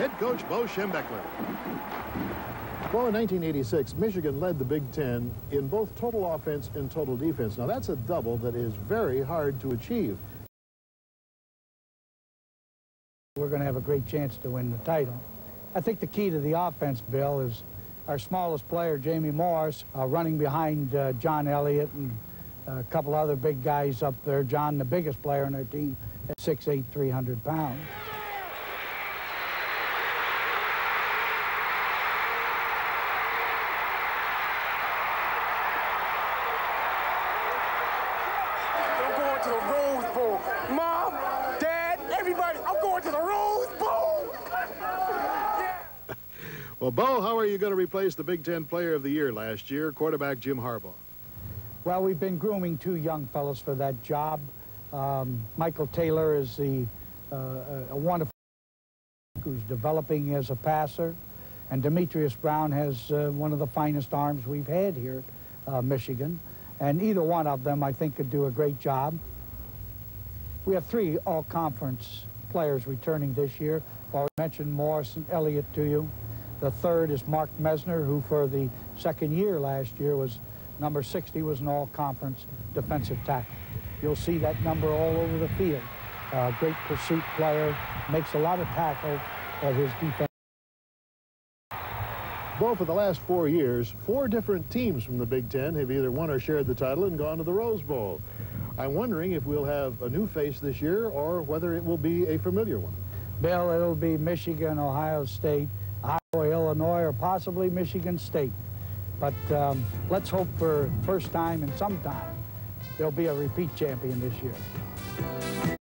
head coach Bo Schembechler. Well, in 1986, Michigan led the Big Ten in both total offense and total defense. Now, that's a double that is very hard to achieve. We're going to have a great chance to win the title. I think the key to the offense, Bill, is our smallest player, Jamie Morris, uh, running behind uh, John Elliott and a couple other big guys up there. John, the biggest player on our team, at 6'8", 300 pounds. I'm going to the Rose Bowl. Mom, Dad, everybody, I'm going to the Rose Bowl. Yeah. Well, Bo, how are you going to replace the Big Ten Player of the Year last year, quarterback Jim Harbaugh? Well, we've been grooming two young fellows for that job. Um, Michael Taylor is the uh, a wonderful who's developing as a passer, and Demetrius Brown has uh, one of the finest arms we've had here at uh, Michigan. And either one of them, I think, could do a great job. We have three all-conference players returning this year. I mentioned Morris and Elliott to you. The third is Mark Messner, who for the second year last year was number 60, was an all-conference defensive tackle. You'll see that number all over the field. Uh, great pursuit player, makes a lot of tackles at his defense. Bo, for the last four years, four different teams from the Big Ten have either won or shared the title and gone to the Rose Bowl. I'm wondering if we'll have a new face this year or whether it will be a familiar one. Bill, it'll be Michigan, Ohio State, Illinois, or possibly Michigan State. But um, let's hope for first time in some time there'll be a repeat champion this year.